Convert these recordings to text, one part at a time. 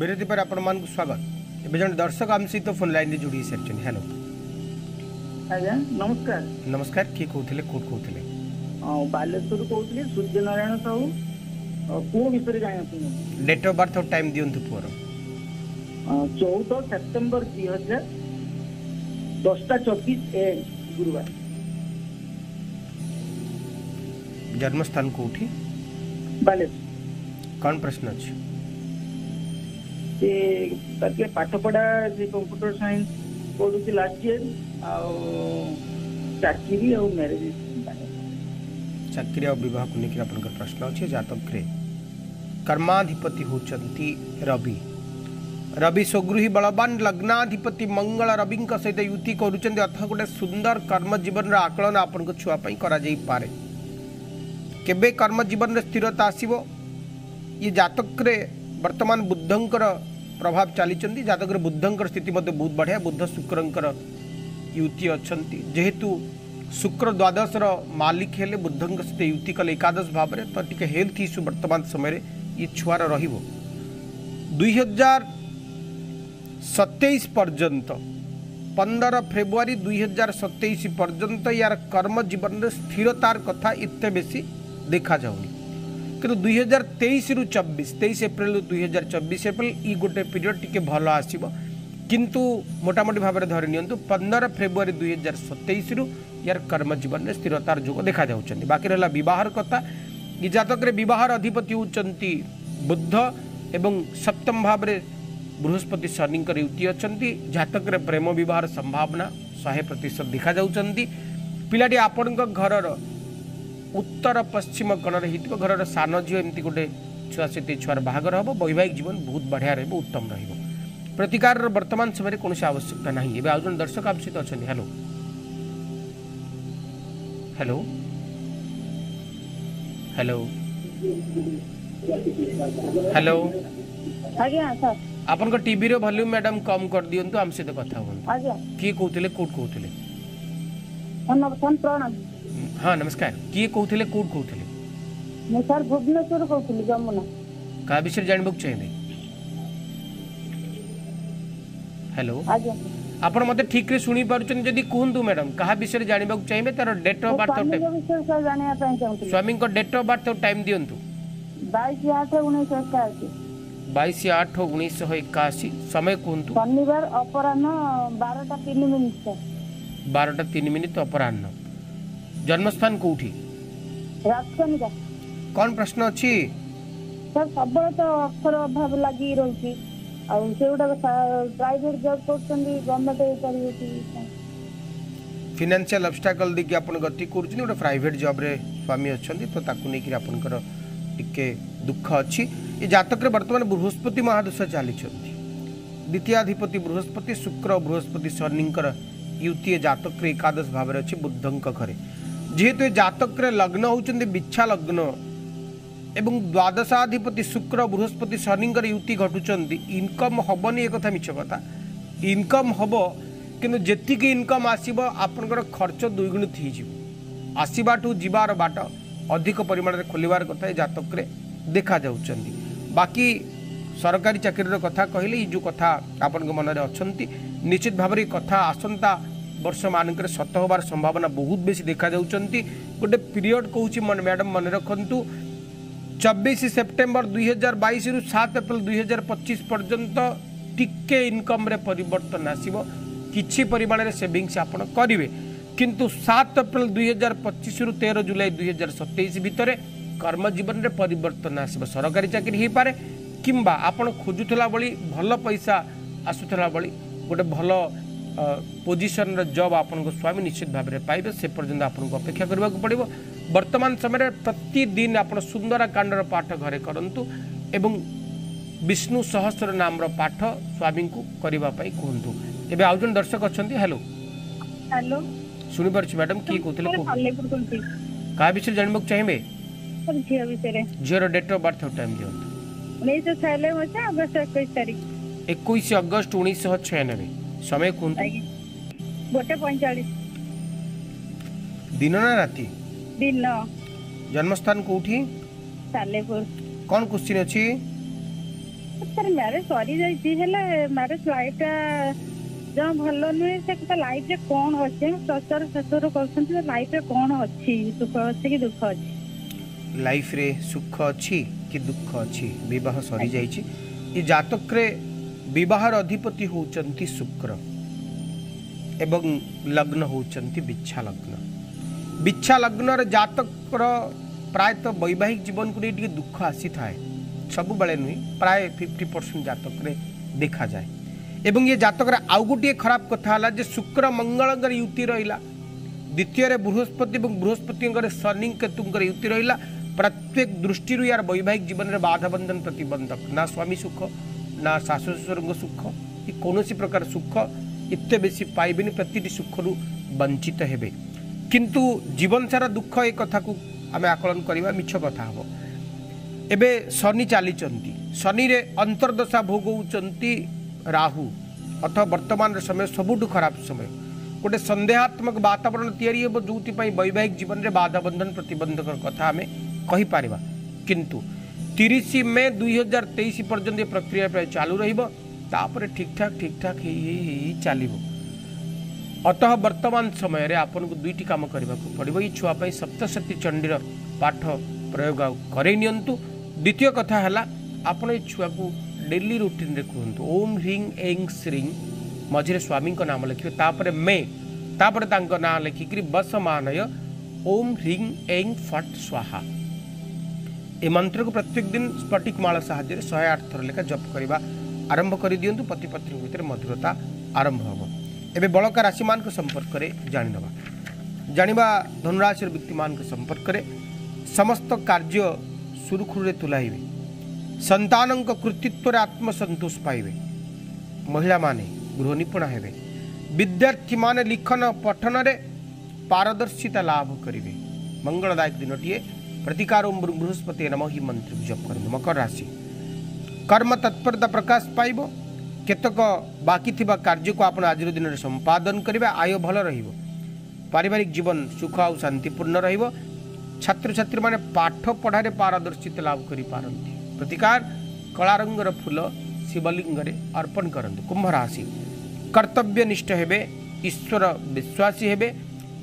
ବିରତି ପରେ ଆପଣମାନଙ୍କୁ ସ୍ୱାଗତ ଏବେ ଜଣେ ଦର୍ଶକ ଆମ ସହିତ ଫୋନ୍ ଲାଇନ୍ରେ ଯୋଡ଼ି ହେଇସାରିଛନ୍ତି ହ୍ୟାଲୋ ଆଜ୍ଞା ନମସ୍କାର ନମସ୍କାର କିଏ କହୁଥିଲେ କୋଉଠୁ କହୁଥିଲେ ବାଲେଶ୍ୱରରୁ କହୁଥିଲି ସୂର୍ଯ୍ୟନାରାୟଣ ସାହୁ ପୁଅ ବିଷୟରେ ଜାଣିବାକୁ ଡେଟ୍ ଅଫ୍ ବାର୍ଥ ଆଉ ଟାଇମ୍ ଦିଅନ୍ତୁ ପୁଅର ଚଉଦ ସେପ୍ଟେମ୍ବର ଦୁଇ ହଜାର ଦଶଟା ଚବିଶ ଏ ଗୁରୁବାର ଜନ୍ମସ୍ଥାନ କୋଉଠି ବାଲେଶ୍ୱର କ'ଣ ପ୍ରଶ୍ନ ଅଛି ସେ ତାର ଟିକେ ପାଠପଢ଼ା ସେ କମ୍ପ୍ୟୁଟର ସାଇନ୍ସ ପଢ଼ୁଛି ଲାଷ୍ଟ ଇୟର ଆଉ ଚାକିରି ଆଉ ମ୍ୟାରେଜ ଚାକିରି ଆଉ ବିବାହକୁ ନେଇକି ଆପଣଙ୍କର ପ୍ରଶ୍ନ ଅଛି ଜାତକରେ କର୍ମାଧିପତି ହେଉଛନ୍ତି ରବି ରବି ସ୍ୱଗୃହୀ ବଳବାନ ଲଗ୍ନାଧିପତି ମଙ୍ଗଳ ରବିଙ୍କ ସହିତ ୟୁତି କରୁଛନ୍ତି ଅର୍ଥ ଗୋଟେ ସୁନ୍ଦର କର୍ମଜୀବନର ଆକଳନ ଆପଣଙ୍କ ଛୁଆ ପାଇଁ କରାଯାଇପାରେ କେବେ କର୍ମଜୀବନରେ ସ୍ଥିରତା ଆସିବ ଇଏ ଜାତକରେ बर्तमान बुद्धंकर प्रभाव चली जगह बुद्धंकर स्थिति बहुत बढ़िया बुद्ध शुक्र युति अच्छा जेहेतु शुक्र द्वादशर मालिक हेले बुद्ध सहित युति कले एकादश भाव में तो टी हेल्थ इश्यू बर्तमान समय ये छुआर रु हजार सतैश पर्यत पंदर फेब्रुआरी दुई हजार सतैश पर्यत यार कर्म जीवन स्थिरतार कथा इतने बेस देखा जाऊनी किंतु दुई हजार तेईस रु चबीस तेईस एप्रिल दुई हजार चबीस एप्रिल ई गोटे पीरियड टी भल आस किंतु मोटामोटी भाव में धरी नि पंद्रह फेब्रुआरी दुई हजार सतैश रु यार कर्म जीवन में स्थिरतार जुग देखा जा बाकी रहा बहार कथा ये जतक बहार अधिपति होती बुद्ध एवं सप्तम भाव में बृहस्पति शनि युति अच्छा जतक प्रेम बहार संभावना शहे प्रतिशत देखा जाऊँ पाटी आपण घर ଉତ୍ତର ପଶ୍ଚିମ କୋଣରେ ହେଇଥିବ ଘରର ସାନ ଝିଅ ଏମିତି ଗୋଟେ ଛୁଆ ସହିତ ଛୁଆର ବାହାଘର ହେବ ବୈବାହିକ ଜୀବନ ବହୁତ ବଢ଼ିଆ ରହିବ ଉତ୍ତମ ରହିବ ପ୍ରତିକାରର ବର୍ତ୍ତମାନ ସମୟରେ କୌଣସି ଆବଶ୍ୟକତା ନାହିଁ ଏବେ ଆଉ ଜଣେ ଦର୍ଶକ ଆମ ସହିତ ଅଛନ୍ତି ହ୍ୟାଲୋ ହ୍ୟାଲୋ ହ୍ୟାଲୋ ହ୍ୟାଲୋ ଆପଣଙ୍କ ଟିଭିର ଭଲ୍ୟୁମ୍ ମ୍ୟାଡାମ୍ କମ୍ କରିଦିଅନ୍ତୁ ଆମ ସହିତ କଥା ହୁଅନ୍ତୁ କିଏ କହୁଥିଲେ କୋଉଠି କହୁଥିଲେ ପ୍ରଣାମ ହଁ ନମସ୍କାର କିଏ କହୁଥିଲେ କୋଉଠୁ କହୁଥିଲେ ମୁଁ ସାର୍ ଭୁବନେଶ୍ୱର କହୁଥିଲି ଯମୁନା କାହା ବିଷୟରେ ଜାଣିବାକୁ ଚାହିଁବେ ହ୍ୟାଲୋ ଆପଣ ମୋତେ ଠିକରେ ଶୁଣି ପାରୁଛନ୍ତି ଯଦି କୁହନ୍ତୁ ମ୍ୟାଡ଼ାମ୍ କାହା ବିଷୟରେ ଜାଣିବାକୁ ଚାହିଁବେ ତାର ଡେଟ୍ ଅଫ୍ ବାର୍ଥ ସ୍ୱାମୀଙ୍କ ଡେଟ୍ ଅଫ୍ ବାର୍ଥ ଟାଇମ୍ ଦିଅନ୍ତୁ ବାଇଶ ଆଠ ଉଣେଇଶହ ଏକାଅଶୀ ବାଇଶ ଆଠ ଉଣେଇଶହ ଏକାଅଶୀ ସମୟ କୁହନ୍ତୁ ଶନିବାର ଅପରାହ୍ନ ବାରଟା ତିନି ମିନିଟ୍ ବାରଟା ତିନି ମିନିଟ୍ ଅପରାହ୍ନ জন্মস্থান কোউঠি রাজকনিকা কোন প্রশ্ন অছি স্যার সবর তো অক্ষর অভাব লাগি রয়েছে ଆଉ ସେଗୁଡ଼ାକ ପ୍ରାଇଭେଟ ଜବ୍ କରୁଛନ୍ତି ଗଭର୍ଣ୍ଣମେଣ୍ଟ ହେଇପାରିବ କି ଫିନାନ୍ସିଆଲ ଅବଷ୍ଟାକଲ ଦେଇକି ଆପଣ ଗତି କରୁଛନ୍ତି ଗୋଟେ ପ୍ରାଇଭେଟ୍ ଜବ୍ରେ ସ୍ୱାମୀ ଅଛନ୍ତି ତ ତାକୁ ନେଇକି ଆପଣଙ୍କର ଟିକେ ଦୁଃଖ ଅଛି ଏ ଜାତକରେ ବର୍ତ୍ତମାନ ବୃହସ୍ପତି ମହାଦୋଷ ଚାଲିଛନ୍ତି ଦ୍ୱିତୀୟାଧିପତି ବୃହସ୍ପତି ଶୁକ୍ର ବୃହସ୍ପତି ଶନିଙ୍କର ୟୁତି ଏ ଜାତକରେ ଏକାଦଶ ଭାବରେ ଅଛି ବୁଦ୍ଧଙ୍କ ଘରେ যেহেতু ଏ ଜାତକରେ ଲଗ୍ନ ହେଉଛନ୍ତି ବିଛା ଲଗ୍ନ ଏବଂ ଦ୍ୱାଦଶାଧିପତି ଶୁକ୍ର ବୃହସ୍ପତି ଶନିଙ୍କର ୟୁତି ଘଟୁଛନ୍ତି ଇନକମ୍ ହେବନି ଏ କଥା ମିଛ କଥା ଇନକମ୍ ହେବ କିନ୍ତୁ ଯେତିକି ଇନକମ୍ ଆସିବ ଆପଣଙ୍କର ଖର୍ଚ୍ଚ ଦୁଇଗୁଣିତ ହେଇଯିବ ଆସିବାଠୁ ଯିବାର ବାଟ ଅଧିକ ପରିମାଣରେ ଖୋଲିବାର କଥା ଏ ଜାତକରେ ଦେଖାଯାଉଛନ୍ତି ବାକି ସରକାରୀ ଚାକିରିର କଥା କହିଲେ ଏଇ ଯେଉଁ କଥା ଆପଣଙ୍କ ମନରେ ଅଛନ୍ତି ନିଶ୍ଚିତ ଭାବରେ ଏ କଥା ଆସନ୍ତା ବର୍ଷମାନଙ୍କରେ ସତ ହେବାର ସମ୍ଭାବନା ବହୁତ ବେଶୀ ଦେଖାଯାଉଛନ୍ତି ଗୋଟେ ପିରିୟଡ଼ କହୁଛି ମ୍ୟାଡ଼ାମ୍ ମନେ ରଖନ୍ତୁ ଚବିଶ ସେପ୍ଟେମ୍ବର ଦୁଇହଜାର ବାଇଶରୁ ସାତ ଏପ୍ରିଲ ଦୁଇହଜାର ପଚିଶ ପର୍ଯ୍ୟନ୍ତ ଟିକେ ଇନକମ୍ରେ ପରିବର୍ତ୍ତନ ଆସିବ କିଛି ପରିମାଣରେ ସେଭିଙ୍ଗସ୍ ଆପଣ କରିବେ କିନ୍ତୁ ସାତ ଏପ୍ରିଲ ଦୁଇହଜାର ପଚିଶରୁ ତେର ଜୁଲାଇ ଦୁଇହଜାର ସତେଇଶ ଭିତରେ କର୍ମଜୀବନରେ ପରିବର୍ତ୍ତନ ଆସିବ ସରକାରୀ ଚାକିରି ହେଇପାରେ କିମ୍ବା ଆପଣ ଖୋଜୁଥିଲା ଭଳି ଭଲ ପଇସା ଆସୁଥିଲା ଭଳି ଗୋଟେ ଭଲ ପୋଜିସନ୍ର ଜବ୍ ଆପଣଙ୍କ ସ୍ୱାମୀ ନିଶ୍ଚିତ ଭାବରେ ପାଇବେ ସେ ପର୍ଯ୍ୟନ୍ତ ଆପଣଙ୍କୁ ଅପେକ୍ଷା କରିବାକୁ ପଡ଼ିବ ବର୍ତ୍ତମାନ ସମୟରେ ପ୍ରତିଦିନ ଆପଣ ସୁନ୍ଦରାକାଣ୍ଡର ପାଠ ଘରେ କରନ୍ତୁ ଏବଂ ବିଷ୍ଣୁ ସହସ୍ର ନାମର ପାଠ ସ୍ୱାମୀଙ୍କୁ କରିବା ପାଇଁ କୁହନ୍ତୁ ଏବେ ଆଉ ଜଣେ ଦର୍ଶକ ଅଛନ୍ତି ହ୍ୟାଲୋ ହ୍ୟାଲୋ ଶୁଣିପାରୁଛି ମ୍ୟାଡ଼ାମ୍ କିଏ କହୁଥିଲେ କାହା ବିଷୟରେ ଜାଣିବାକୁ ଚାହିଁବେ ଝିଅର ଡେଟ୍ ଅଫ୍ ବାର୍ଥ ଟାଇମ୍ ଦିଅନ୍ତୁ ଏକୋଇଶ ଅଗଷ୍ଟ ଉଣେଇଶହ ଛୟାନବେ ସମୟ କୁହନ୍ତୁ ଗୋଟେ ପଇଁଚାଳିଶ ଦିନ ନା ରାତି ଦିନ ଜନ୍ମସ୍ଥାନ କୋଉଠି ସାଲେପୁର କ'ଣ କୋଶ୍ଚିନ୍ ଅଛି ସାର୍ ମ୍ୟାରେଜ୍ ସରିଯାଇଛି ହେଲେ ମ୍ୟାରେଜ୍ ଲାଇଫ୍ଟା ଯାହା ଭଲ ନୁହେଁ ସେ ତା ଲାଇଫ୍ରେ କ'ଣ ଅଛି ପ୍ରଚାର ଶେଷରୁ କରୁଛନ୍ତି ଲାଇଫ୍ରେ କ'ଣ ଅଛି ସୁଖ ଅଛି କି ଦୁଃଖ ଅଛି ଲାଇଫ୍ରେ ସୁଖ ଅଛି କି ଦୁଃଖ ଅଛି ବିବାହ ସରିଯାଇଛି ଏ ଜାତକରେ ବିବାହର ଅଧିପତି ହେଉଛନ୍ତି ଶୁକ୍ର ଏବଂ ଲଗ୍ନ ହେଉଛନ୍ତି ବିଚ୍ଛା ଲଗ୍ନ ବିଚ୍ଛା ଲଗ୍ନର ଜାତକର ପ୍ରାୟତଃ ବୈବାହିକ ଜୀବନକୁ ନେଇ ଟିକେ ଦୁଃଖ ଆସିଥାଏ ସବୁବେଳେ ନୁହେଁ ପ୍ରାୟ ଫିଫ୍ଟି ପରସେଣ୍ଟ ଜାତକରେ ଦେଖାଯାଏ ଏବଂ ଏ ଜାତକର ଆଉ ଗୋଟିଏ ଖରାପ କଥା ହେଲା ଯେ ଶୁକ୍ର ମଙ୍ଗଳଙ୍କର ୟୁତି ରହିଲା ଦ୍ୱିତୀୟରେ ବୃହସ୍ପତି ଏବଂ ବୃହସ୍ପତିଙ୍କର ଶନି କେତୁଙ୍କର ୟୁତି ରହିଲା ପ୍ରତ୍ୟେକ ଦୃଷ୍ଟିରୁ ୟାର ବୈବାହିକ ଜୀବନରେ ବାଧାବନ୍ଧନ ପ୍ରତିବନ୍ଧକ ନା ସ୍ୱାମୀ ସୁଖ ना शाशु शशुर सुख कि कौनसी प्रकार सुख इत बे पाइबे प्रति सुख रू वंचित हे कि जीवन सारा दुख ए कथा को आम आकलन करवा मिछ कथा हम एवं शनि चली शनि अंतर्दशा भोगौंट राहु अर्थ वर्तमान समय सबुठ खराब समय गोटे संदेहात्मक वातावरण या वैवाहिक जीवन में बाधा बंधन प्रतिबंधक कथा आम कहीपर किंतु तीस मे दुई हजार तेईस पर्यटन प्रक्रिया प्राय चालू रहा ठीक ठाक ठीक ठाक चल अतः बर्तमान समय आपन को दुईट कम करने को पड़ो ये छुआपाई सप्तती चंडीर पाठ प्रयोग कई द्वित कथा है आप छुआ को डेली रुटीन कहतु ओम ह्री एंग श्री मझे स्वामी नाम लिखे तापर मे तापर ना लिखिक बस मानय ओम ह्री एंग फट स्वाहा मंत्र को प्रत्येक दिन स्फटिक माला साहय आठ थर लेखा जप करने आरंभ कर दिंतु पति पत्नी भितर मधुरता आरंभ हम एवं बलका राशि मान संपर्क जाणिने जाणवा धनुराशि व्यक्ति मान संपर्क समस्त कार्य सुरखुरी तुलाइए सतान कृतित्व आत्मसतोष पाइबे महिला मैंने गृह निपुण हे विद्यार्थी मैंने लिखन पठन पारदर्शिता लाभ करेंगे मंगलदायक दिन टीए प्रतिकारो बृहस्पति नम ही मंत्र जप कर मकर राशि कर्म तत्परता प्रकाश पाइब केतक बाकी ଥିବା କାର୍ଯ୍ୟକୁ ଆପଣ ଆଜିର ଦିନରେ ସମ୍ପାଦନ କରିବେ ଆୟ ଭଲ ରହିବ ପାରିବାରିକ ଜୀବନ ସୁଖ ଆଉ ଶାନ୍ତିପୂର୍ଣ୍ଣ ରହିବ ଛାତ୍ରଛାତ୍ରୀମାନେ ପାଠ ପଢ଼ାରେ ପାରଦର୍ଶିତା ଲାଭ କରିପାରନ୍ତି ପ୍ରତିକାର କଳା ରଙ୍ଗର ଫୁଲ ଶିବଲିଙ୍ଗରେ ଅର୍ପଣ କରନ୍ତୁ କୁମ୍ଭ ରାଶି କର୍ତ୍ତବ୍ୟନିଷ୍ଠ ହେବେ ଈଶ୍ୱର ବିଶ୍ୱାସୀ ହେବେ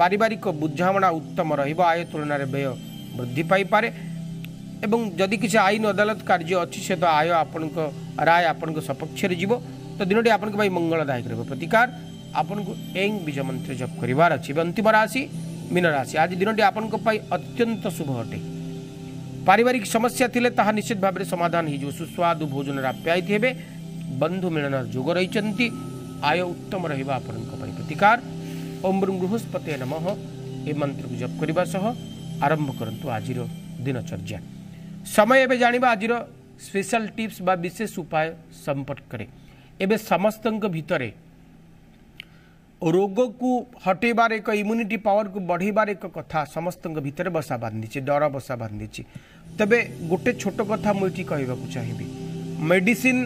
ପାରିବାରିକ ବୁଝାମଣା ଉତ୍ତମ ରହିବ ଆୟ ତୁଳନାରେ ବ୍ୟୟ वृद्धि पाई एवं जदि किसी आईन अदालत कार्य अच्छी से तो आय आप राय आप सपक्ष तो दिनटे आप मंगलदायक रहा प्रतिकार आपन को एंग बीज मंत्र जप करार अच्छी अंतिम राशि मीन राशि आज दिन की आपंपाई अत्यंत शुभ अटे पारिवारिक समस्या थी निश्चित भाव में समाधान हो सुस्वादु भोजन आप्यायी थे बंधु मिलन जोग रही आय उत्तम रहा आपण प्रतिकार ओम बृहस्पति नम ए मंत्र को जप करने आरंभ करूँ आज दिनचर्या समय एवं जानवा आज स्पेशल टीप्स विशेष उपाय संपर्क एवं समस्त भितर रोग को हटेबार एक इम्यूनिटी पावर को बढ़ेबार एक कथ समस्त भितर बसा बांधि डर बसा बांधि तबे गोटे छोट कथा मुझे कह चाहिए मेडिसिन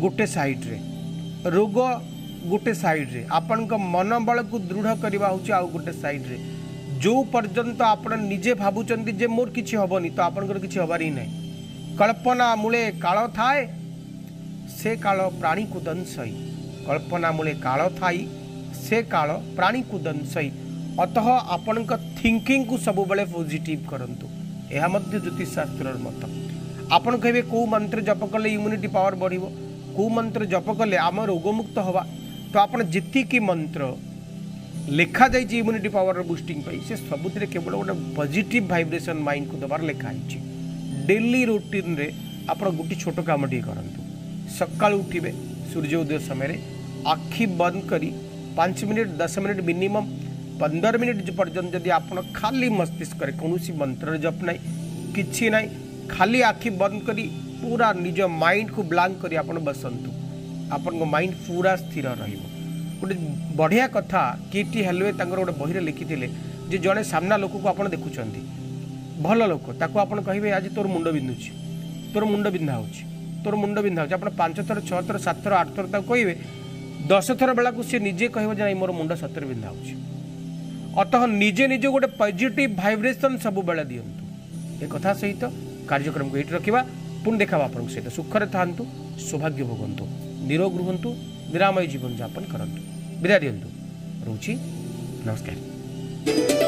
गोटे सैड्रे रोग गोटे सैड्रे आपण मनोबल को दृढ़ करवा गोटे सैड्रे ଯେଉଁ ପର୍ଯ୍ୟନ୍ତ ଆପଣ ନିଜେ ଭାବୁଛନ୍ତି ଯେ ମୋର କିଛି ହେବନି ତ ଆପଣଙ୍କର କିଛି ହେବାର ହିଁ ନାହିଁ କଳ୍ପନା ମୂଳେ କାଳ ଥାଏ ସେ କାଳ ପ୍ରାଣୀକୁ ଦଂଶଇ କଳ୍ପନା ମୂଳେ କାଳ ଥାଇ ସେ କାଳ ପ୍ରାଣୀକୁ ଦଂଶଇ ଅତଃ ଆପଣଙ୍କ ଥିଙ୍କିଙ୍ଗକୁ ସବୁବେଳେ ପଜିଟିଭ୍ କରନ୍ତୁ ଏହା ମଧ୍ୟ ଜ୍ୟୋତିଷଶାସ୍ତ୍ରର ମତ ଆପଣ କହିବେ କେଉଁ ମନ୍ତ୍ର ଜପ କଲେ ଇମ୍ୟୁନିଟି ପାୱାର ବଢ଼ିବ କେଉଁ ମନ୍ତ୍ର ଜପ କଲେ ଆମ ରୋଗମୁକ୍ତ ହେବା ତ ଆପଣ ଯେତିକି ମନ୍ତ୍ର लिखा जाए इम्यूनिटी पावर बुस्टिंग से सबुति केवल गोटे पजिट भाइब्रेसन माइंड को देवार लिखाई डेली रुटीन आप गोटे छोट कम करूँ सका उठे सूर्य उदय समय आखि बंद कर पाँच मिनिट दस मिनिट मिनिमम पंदर मिनिट पर्यटन जब आप खाली मस्तिष्क कौन मंत्र जप ना कि ना खाली आखि बंद कर पूरा निज माइंड को ब्लां कर बसतु आपण माइंड पूरा स्थिर रहा ଗୋଟେ ବଢ଼ିଆ କଥା କିଟି ହେଲୱେ ତାଙ୍କର ଗୋଟେ ବହିରେ ଲେଖିଥିଲେ ଯେ ଜଣେ ସାମ୍ନା ଲୋକକୁ ଆପଣ ଦେଖୁଛନ୍ତି ଭଲ ଲୋକ ତାକୁ ଆପଣ କହିବେ ଆଜି ତୋର ମୁଣ୍ଡ ବିନ୍ଧୁଛି ତୋର ମୁଣ୍ଡ ବିନ୍ଧା ହେଉଛି ତୋର ମୁଣ୍ଡ ବିନ୍ଧା ହେଉଛି ଆପଣ ପାଞ୍ଚ ଥର ଛଅ ଥର ସାତ ଥର ଆଠ ଥର ତାକୁ କହିବେ ଦଶ ଥର ବେଳାକୁ ସେ ନିଜେ କହିବ ଯେ ନାଇଁ ମୋର ମୁଣ୍ଡ ସତରେ ବିନ୍ଧା ହେଉଛି ଅତଃ ନିଜେ ନିଜେ ଗୋଟେ ପଜିଟିଭ୍ ଭାଇବ୍ରେସନ୍ ସବୁବେଳେ ଦିଅନ୍ତୁ ଏ କଥା ସହିତ କାର୍ଯ୍ୟକ୍ରମକୁ ଏଇଠି ରଖିବା ପୁଣି ଦେଖାବା ଆପଣଙ୍କ ସହିତ ସୁଖରେ ଥାଆନ୍ତୁ ସୌଭାଗ୍ୟ ଭୋଗନ୍ତୁ ନିରୋଗ ରୁହନ୍ତୁ ନିରାମୟ ଜୀବନଯାପନ କରନ୍ତୁ ବିଦାୟ ଦିଅନ୍ତୁ ରହୁଛି ନମସ୍କାର